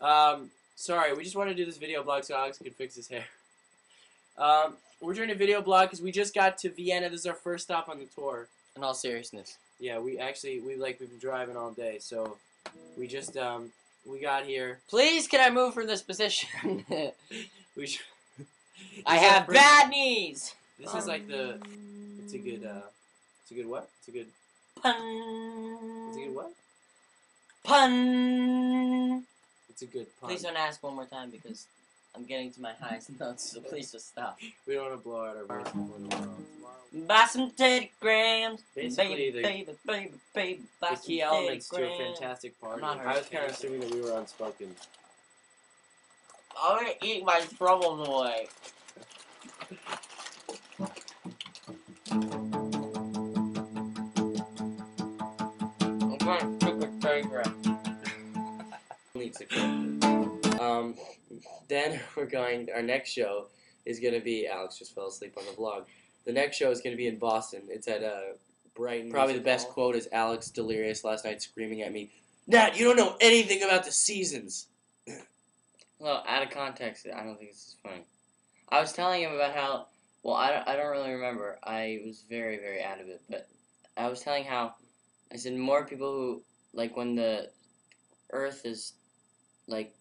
um, sorry, we just want to do this video blog so Alex can fix his hair. Um, we're doing a video blog because we just got to Vienna. This is our first stop on the tour. In all seriousness. Yeah, we actually we like we've been driving all day, so we just um we got here. Please, can I move from this position? We sh- I This is our have bad knees. This is like the it's a good uh it's a good what? It's a good Pun. it's a good what? Pun. It's a good pun. Please don't ask one more time because I'm getting to my highest notes. So please just stop. We don't want to blow out our voice before the world. Tomorrow. Buy some Teddy Grahams. Basically, baby, the- baby, baby, baby. Buy The some key elements to a fantastic party. I was kind of assuming that we were unspoken. I'm gonna eat my troubles away. Needs a clip. Um, then we're going. Our next show is gonna be. Alex just fell asleep on the vlog. The next show is gonna be in Boston. It's at uh, Brighton. probably the best quote is Alex Delirious last night screaming at me, "Nat, you don't know anything about the seasons." Well, out of context, I don't think this is funny. I was telling him about how. Well, I don't, I don't really remember. I was very, very out of it. But I was telling how. I said more people who. Like when the Earth is. Like.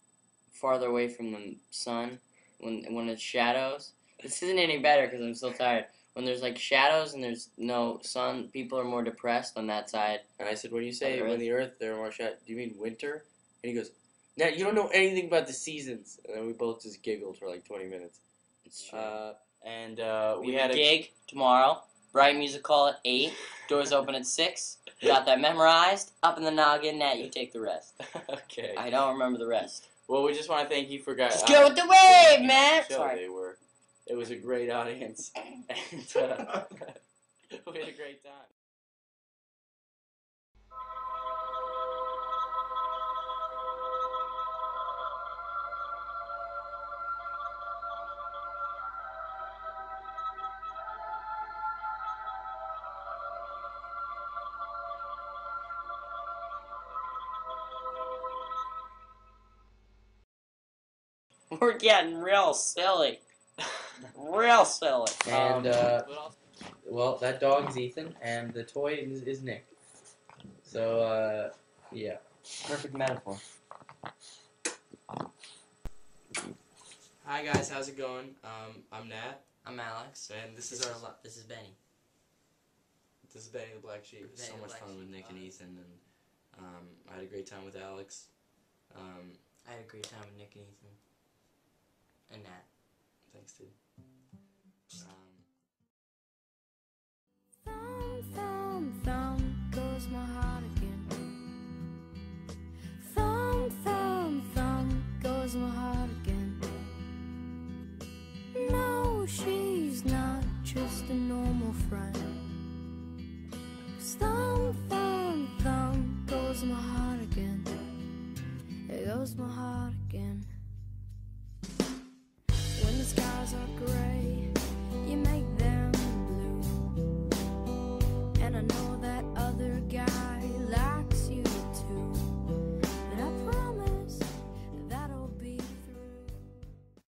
Farther away from the sun. When, when it's shadows. This isn't any better because I'm still tired. When there's like shadows and there's no sun, people are more depressed on that side. And I said, "When you say when the Earth there are more shut, do you mean winter?" And he goes, "Nat, you don't know anything about the seasons." And then we both just giggled for like twenty minutes. It's true. Uh, And uh, We we had a a gig tomorrow. Bright Music Hall at eight. Doors open at six. Got that memorized. Up in the noggin. Nat, you take the rest. okay. I don't remember the rest. Well, we just want to thank you for guys. Just go with the wave, man. Show Sorry. they were. It was a great audience, and uh, we had a great time. We're getting real silly. Real silly. and Um, uh, well, that dog is Ethan, and the toy is, is Nick. So uh, yeah. Perfect metaphor. Hi guys, how's it going? Um, I'm Nat, I'm Alex. and this This is is, our this is Benny. this is Benny the Black Sheep. It was so much Black fun with Nick and Ethan, and um, I had a great time with Alex. Um, I had a great time with Nick and Ethan and that, Thanks, dude. Um, thumb, thumb, thumb goes my heart again. Thumb, thumb, thumb goes my heart again. No, she's not just a normal friend. Thumb, thumb, thumb goes my heart again. It goes my